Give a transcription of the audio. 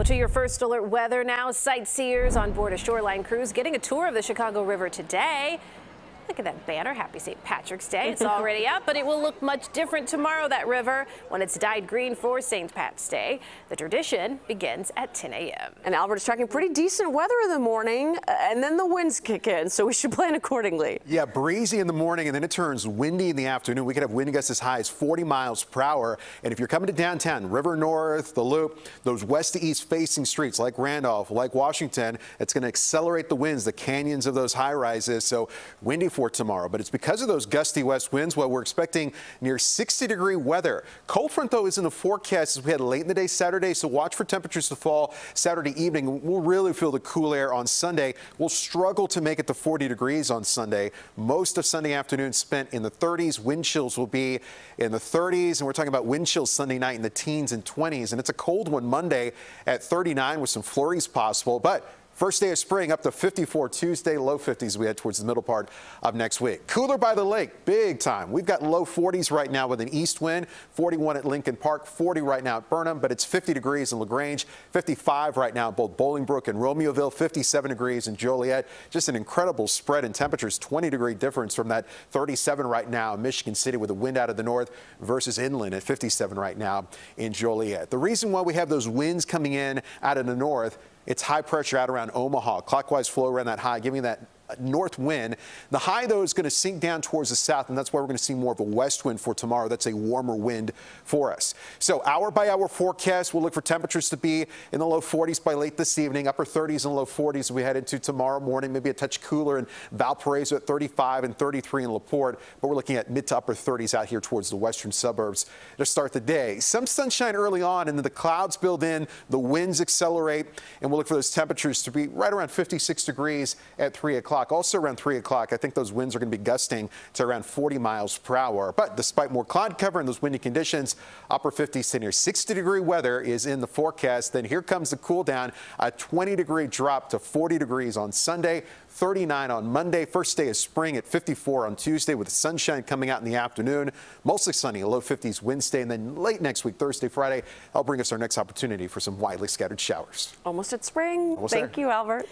Well, to your first alert weather now, sightseers on board a shoreline cruise getting a tour of the Chicago River today. Look at that banner. Happy St. Patrick's Day. It's already up, but it will look much different tomorrow, that river, when it's dyed green for St. Pat's Day. The tradition begins at 10 a.m. And Albert's tracking pretty decent weather in the morning, uh, and then the winds kick in, so we should plan accordingly. Yeah, breezy in the morning, and then it turns windy in the afternoon. We could have wind gusts as high as 40 miles per hour. And if you're coming to downtown, River North, the Loop, those west to east facing streets like Randolph, like Washington, it's going to accelerate the winds, the canyons of those high rises. So windy for tomorrow. But it's because of those gusty west winds. Well, we're expecting near 60 degree weather. Cold front, though, is in the forecast as we had late in the day Saturday. So watch for temperatures to fall Saturday evening. We'll really feel the cool air on Sunday. We'll struggle to make it to 40 degrees on Sunday. Most of Sunday afternoon spent in the 30s. Wind chills will be in the 30s. And we're talking about wind chills Sunday night in the teens and 20s. And it's a cold one Monday at 39 with some flurries possible. But First day of spring up to 54 Tuesday, low 50s we head towards the middle part of next week. Cooler by the lake, big time. We've got low 40s right now with an east wind, 41 at Lincoln Park, 40 right now at Burnham, but it's 50 degrees in LaGrange, 55 right now at both Bolingbrook and Romeoville, 57 degrees in Joliet. Just an incredible spread in temperatures, 20 degree difference from that 37 right now in Michigan City with a wind out of the north versus inland at 57 right now in Joliet. The reason why we have those winds coming in out of the north it's high pressure out around Omaha. Clockwise flow around that high, giving that north wind. The high, though, is going to sink down towards the south, and that's why we're going to see more of a west wind for tomorrow. That's a warmer wind for us. So hour by hour forecast, we'll look for temperatures to be in the low 40s by late this evening, upper 30s and low 40s as we head into tomorrow morning, maybe a touch cooler in Valparaiso at 35 and 33 in LaPorte, but we're looking at mid to upper 30s out here towards the western suburbs to start the day. Some sunshine early on, and then the clouds build in, the winds accelerate, and we'll look for those temperatures to be right around 56 degrees at 3 o'clock o'clock. Also around 3 o'clock, I think those winds are going to be gusting to around 40 miles per hour. But despite more cloud cover and those windy conditions, upper 50s to near 60 degree weather is in the forecast. Then here comes the cool down, a 20 degree drop to 40 degrees on Sunday. 39 on Monday. First day of spring at 54 on Tuesday with sunshine coming out in the afternoon. Mostly sunny, low 50s Wednesday. And then late next week, Thursday, Friday, that'll bring us our next opportunity for some widely scattered showers. Almost at spring. Almost Thank there. you, Albert.